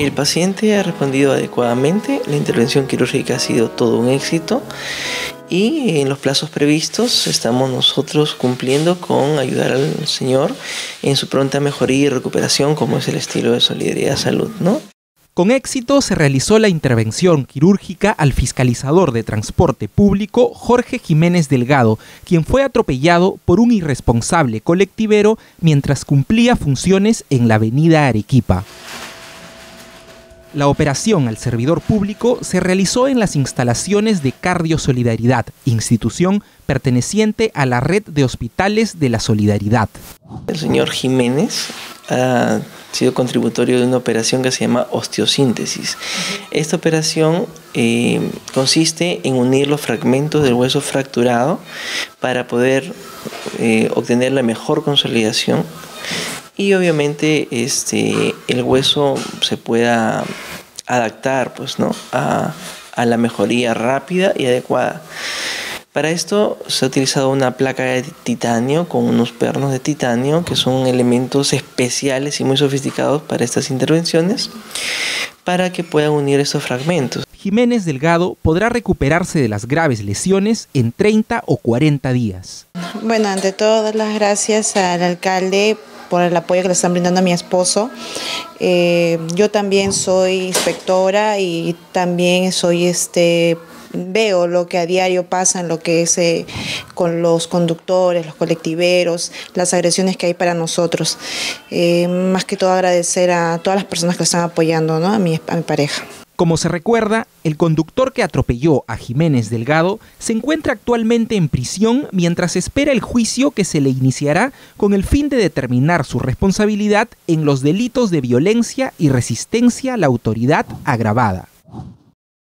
El paciente ha respondido adecuadamente, la intervención quirúrgica ha sido todo un éxito y en los plazos previstos estamos nosotros cumpliendo con ayudar al Señor en su pronta mejoría y recuperación como es el estilo de Solidaridad Salud, ¿no? Con éxito se realizó la intervención quirúrgica al fiscalizador de transporte público Jorge Jiménez Delgado, quien fue atropellado por un irresponsable colectivero mientras cumplía funciones en la avenida Arequipa. La operación al servidor público se realizó en las instalaciones de Cardio Solidaridad, institución perteneciente a la red de hospitales de la Solidaridad. El señor Jiménez ha sido contributorio de una operación que se llama osteosíntesis. Esta operación eh, consiste en unir los fragmentos del hueso fracturado para poder eh, obtener la mejor consolidación y obviamente este, el hueso se pueda adaptar pues, ¿no? a, a la mejoría rápida y adecuada. Para esto se ha utilizado una placa de titanio con unos pernos de titanio que son elementos especiales y muy sofisticados para estas intervenciones para que puedan unir estos fragmentos. Jiménez Delgado podrá recuperarse de las graves lesiones en 30 o 40 días. Bueno, ante todo, dar las gracias al alcalde por el apoyo que le están brindando a mi esposo. Eh, yo también soy inspectora y también soy este veo lo que a diario pasa en lo que es eh, con los conductores, los colectiveros, las agresiones que hay para nosotros. Eh, más que todo agradecer a todas las personas que están apoyando ¿no? a, mi, a mi pareja. Como se recuerda, el conductor que atropelló a Jiménez Delgado se encuentra actualmente en prisión mientras espera el juicio que se le iniciará con el fin de determinar su responsabilidad en los delitos de violencia y resistencia a la autoridad agravada.